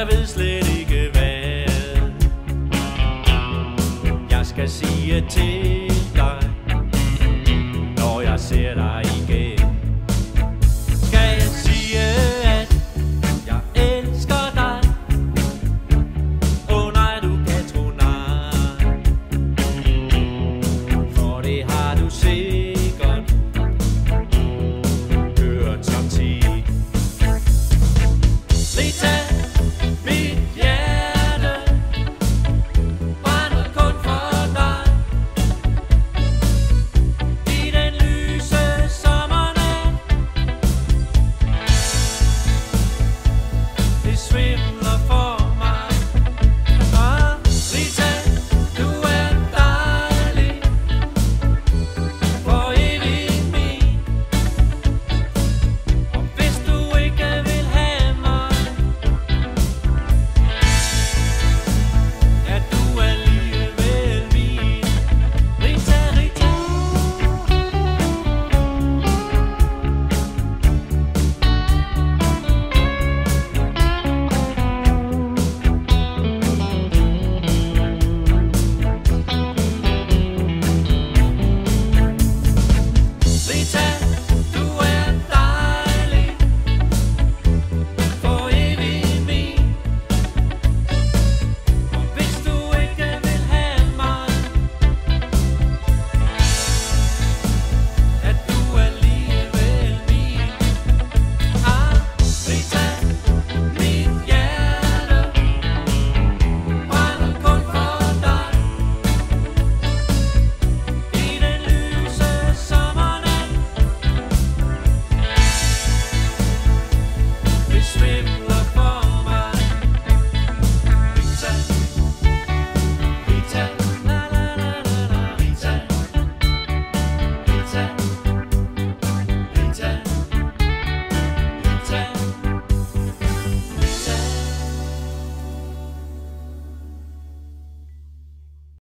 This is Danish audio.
jeg ved slet ikke hvad. Jeg skal sige til Swim the forme.